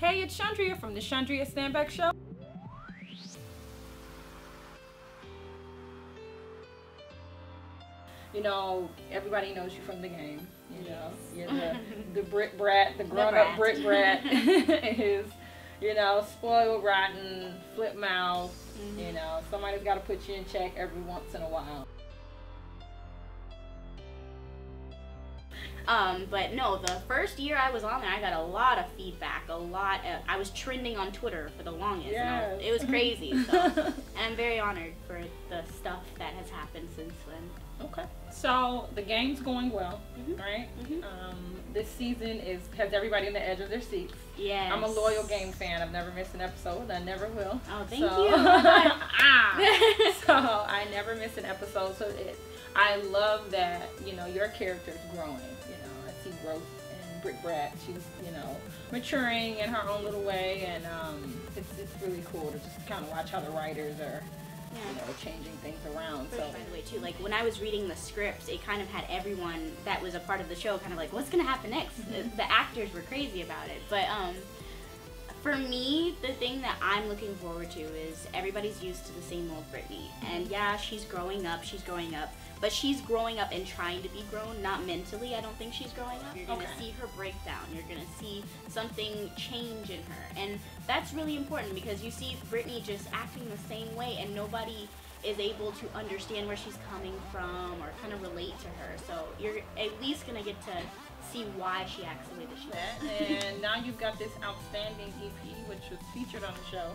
Hey, it's Chundria from the Chundria Stanback Show. You know, everybody knows you from the game. You know, you're the, the Brit Brat, the grown up Brit Brat is, you know, spoiled, rotten, flip mouth. Mm-hmm. You know, somebody's got to put you in check every once in a while. Um, but no, the first year I was on there, I got a lot of feedback. A lot. Of, I was trending on Twitter for the longest. Yes. Was, it was crazy. So, and I'm very honored for the stuff that has happened since then. Okay. So the game's going well, mm-hmm. right? Mm-hmm. Um, this season is has everybody in the edge of their seats. Yes. I'm a loyal game fan. I've never missed an episode. I never will. Oh, thank so. you. ah. so I never miss an episode. So it, I love that you know your character is growing You know, I see growth in Brit Brat. She's, you know, maturing in her own little way, and um, it's, it's really cool to just kind of watch how the writers are, yeah. you know, changing things around. so, by the way, too, like when I was reading the scripts, it kind of had everyone that was a part of the show kind of like, what's going to happen next? Mm-hmm. The actors were crazy about it, but um, for me, the thing that I'm looking forward to is everybody's used to the same old Brittany. Mm-hmm. And yeah, she's growing up, she's growing up, but she's growing up and trying to be grown, not mentally. I don't think she's growing up. You're going to okay. see her breakdown. You're going to see something change in her. And that's really important because you see Brittany just acting the same way and nobody is able to understand where she's coming from or kind of relate to her. So you're at least going to get to see why she acts the way that she does. and now you've got this outstanding EP, which was featured on the show.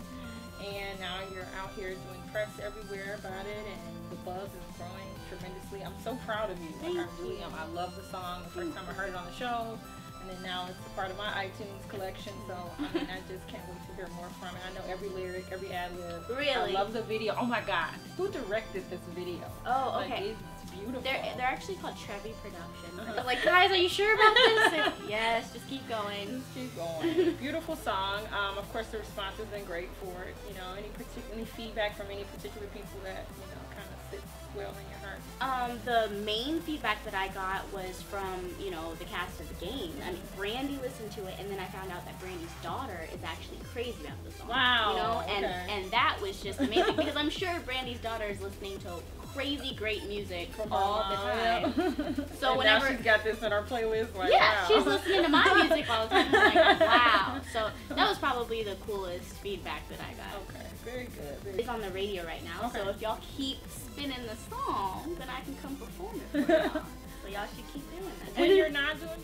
And now you're out here doing press everywhere about it, and the buzz is growing tremendously. I'm so proud of you. Thank like, I really am. I love the song the first time I heard it on the show and then now it's a part of my iTunes collection. So I mean, I just can't wait to hear more from it. I know every lyric, every ad lib. Really, I love the video. Oh my God, who directed this video? Oh, okay. Like, beautiful. They're they're actually called Trevi Productions. Uh-huh. like, guys, are you sure about this? And, yes, just keep going. Just keep going. beautiful song. Um, of course, the response has been great for it. You know, any particular any feedback from any particular people that you know kind of sits in your heart? Um, the main feedback that I got was from, you know, the cast of the game. I mean, Brandy listened to it, and then I found out that Brandy's daughter is actually crazy about the song. Wow. You know, okay. and and that was just amazing because I'm sure Brandy's daughter is listening to crazy great music from all the time. so and whenever she's got this in our playlist, like, yeah, wow. she's listening to my music all the time. I'm like, wow. So that was probably the coolest feedback that I got. Okay, very good. Very it's on the radio right now, okay. so if y'all keep spinning the song, then I can come perform it for y'all. so y'all should keep doing that. And you're not doing